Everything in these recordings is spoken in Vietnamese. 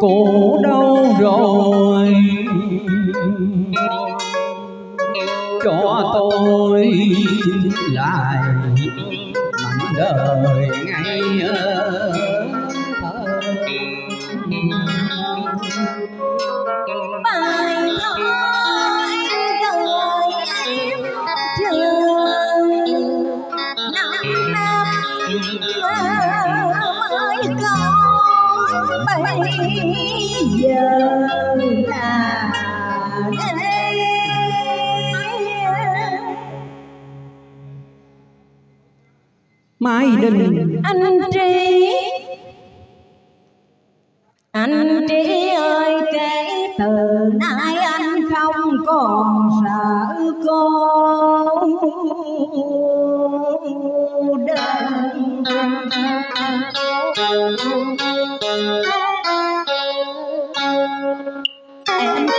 cũ đâu rồi? Cho tôi lại mảnh đời ngày ơi. Là đây mái đình. Anh trí anh trí ơi kể từ nay anh không còn sợ cô đơn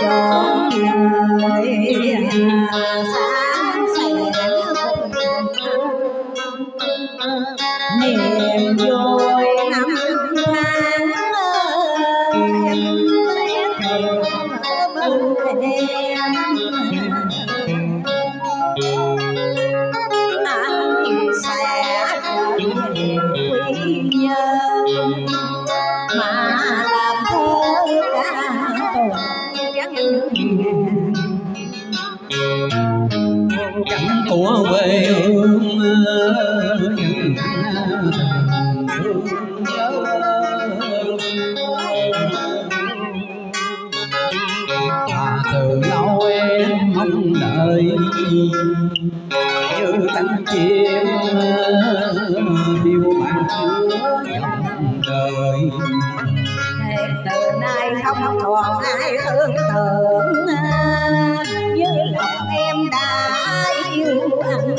em chọn người sáng sẻ niềm vui năm tháng em sẽ theo bên em cảnh của quê hương những và từ lâu em mong đợi như cánh chim điêu mang chúa dòng đời từ nay không còn ai thương tưởng như lòng em đã yêu anh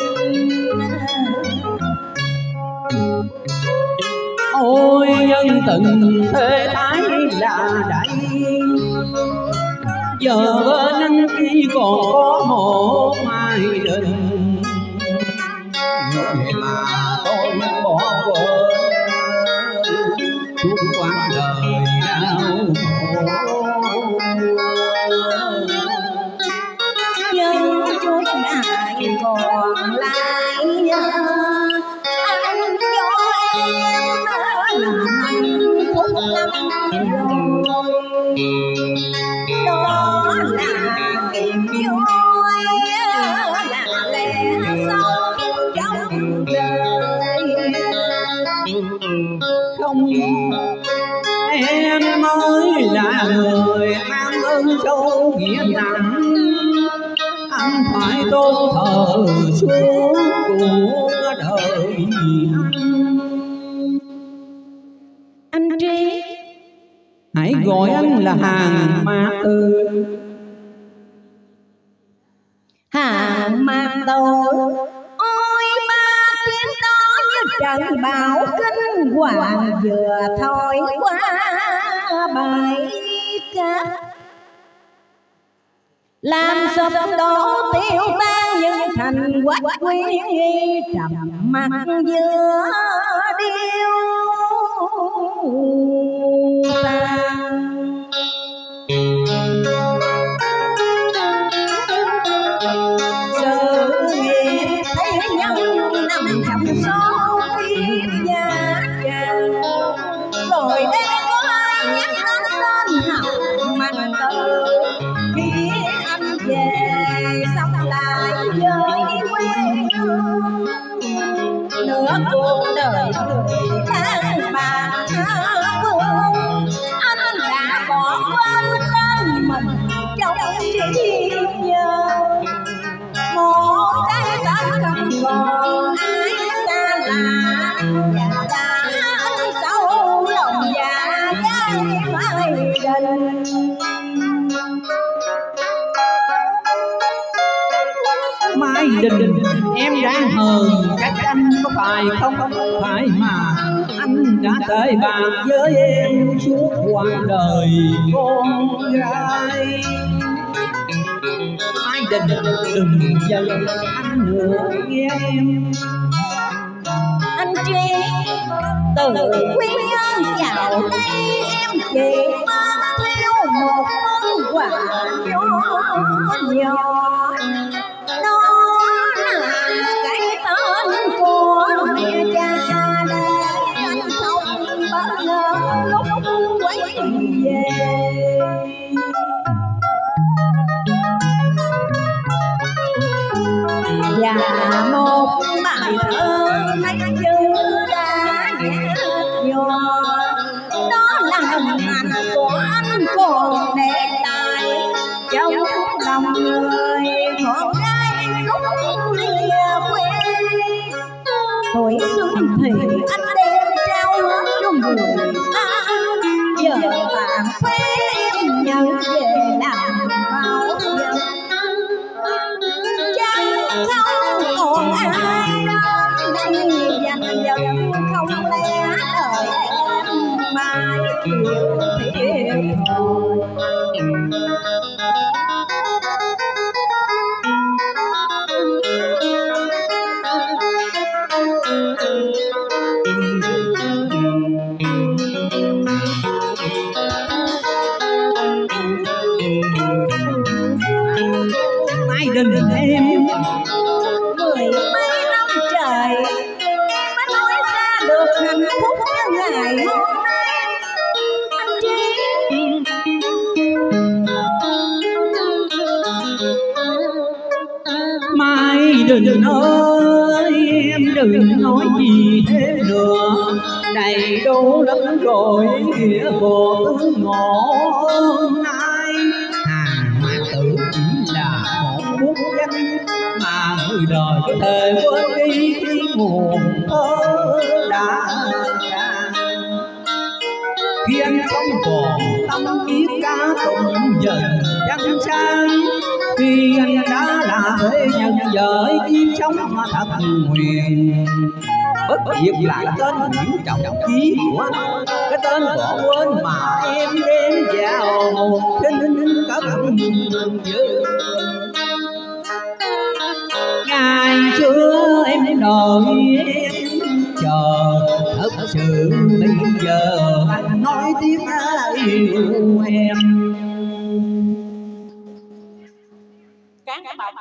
ôi nhân tình thế thái là đây giờ bên anh khi còn có một đó là niềm vui là lẽ sống trong đời. Không em mới là người mang ơn sâu nghĩa nặng. Anh phải tôn thờ suốt cuộc đời anh. Anh trí hãy gọi anh là hàng ma tư hàng mạc tổ ôi ba tiếng đó như trận bão kinh hoàng vừa thôi qua bãi cát làm sụp đổ tiêu tan những thành quách quý trầm mặc giữa điêu rồi đình em đang hờn cách anh có phải không? phải mà anh đã tới bàn với em suốt quãng đời con gái mái đình đừng giận anh nữa nghe em. Anh trí từ quý nhân vào đây em chỉ mong theo một món quà cho nhỏ tuổi thì anh đem trao hết cho người ta giờ bạn quê em nhận về làm đình em mười mấy năm trời em mới nói ra được hạnh phúc như ngày hôm nay. Anh chi? Mai đình ơi em đừng nói gì thêm nữa. Đầy đủ lắm rồi nghĩa của đời có quên đi khi nguồn thơ đã tràn khi anh không còn tâm kiếp ca tụng dần trăng sáng khi anh đã là thế nhân giới kiếp sống hoa thật huyền bất diệt lại tên những trọng chí của anh cái tên bỏ quên mà em đến vào thinh cấp dư đợi em chờ thật sự bây giờ. Anh nói tiếp yêu em? Cán bọc